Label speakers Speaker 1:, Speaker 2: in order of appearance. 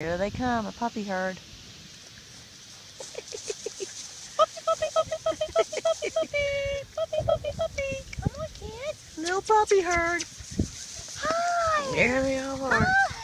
Speaker 1: Here they come, a puppy herd.
Speaker 2: puppy, puppy, puppy, puppy, puppy, puppy, puppy, puppy, puppy. puppy. Come on, kid.
Speaker 1: Little puppy herd.
Speaker 2: Hi.
Speaker 1: There they all are.
Speaker 2: Oh,